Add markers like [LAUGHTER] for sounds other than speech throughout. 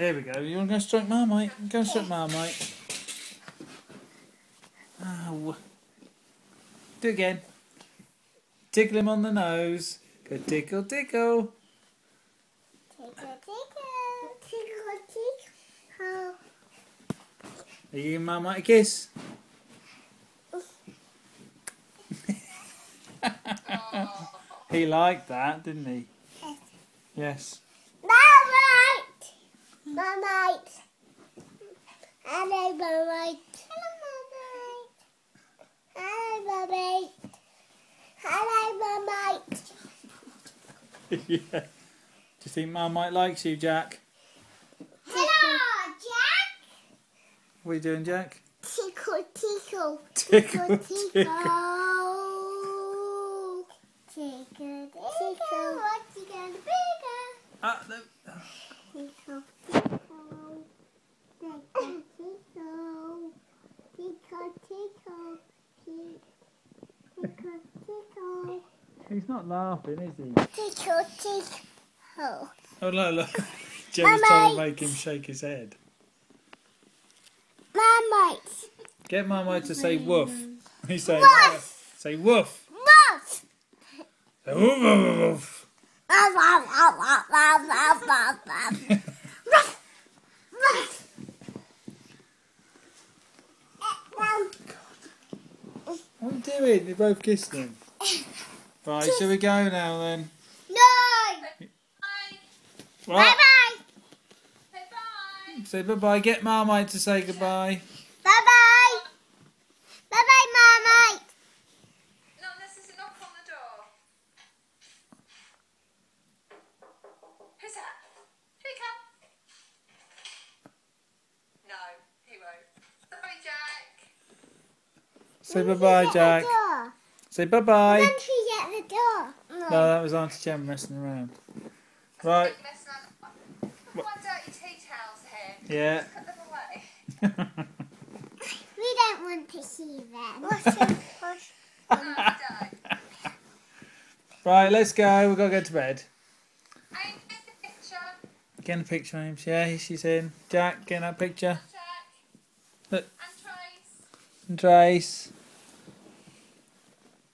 Here we go. You want to go stroke Marmite? Go stroke Marmite. Oh. Do it again. Tickle him on the nose. Go tickle, tickle. Tickle, tickle, tickle, tickle. Are you giving Marmite a kiss? [LAUGHS] he liked that, didn't he? Yes. Marmite! Hello, Marmite. Hello, Marmite. Hello, Marmite. [LAUGHS] yeah. Do you think Marmite likes you, Jack? Hello, Jack. What are you doing, Jack? Tickle, tickle, Tickle, tickle. Tickle, tickle. What you gonna be? Ah, no. Tickle, tickle. Tickle, tickle. Tickle, tickle. Tickle, tickle. He's not laughing, is he? Tickle, tickle. Oh, look, [LAUGHS] look. Jem's trying to make him shake his head. Marmite. Get Marmite to say woof. [LAUGHS] He's saying Woof. Say woof. Muff. Say woof, woof, woof. [LAUGHS] What are you doing? You're both kissing him. Right, shall we go now then? No. Right. Bye-bye. Say bye. Say bye bye. Get Marmite to say goodbye. Bye-bye. Bye-bye, Marmite. Not unless there's a knock on the door. Who's that? Here he come. No, he won't. Sorry, Jack. Say bye bye, Jack. Say bye bye. When she's at the door. No, that was Auntie Jem messing around. Right. Big mess around. I've got my dirty tea towels here. Yeah. Put them away. [LAUGHS] We don't want to see them. Wash them. Wash. No, we don't. right, let's go. We've got to go to bed. Aim, get the picture. Get in the picture, Ames. Yeah, she's in. Jack, get in that picture. Jack. Look. And Trace. And Trace.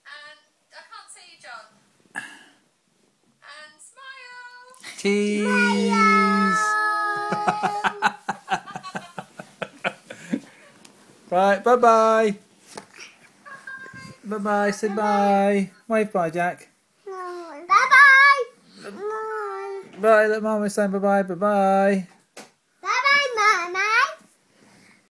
And I can't see you, Jon. And smile. Cheese. [LAUGHS] right, bye bye. Bye bye. Say bye. Wave bye, Jack. Bye-bye. Bye. Bye. Let Mama say bye bye. Bye bye.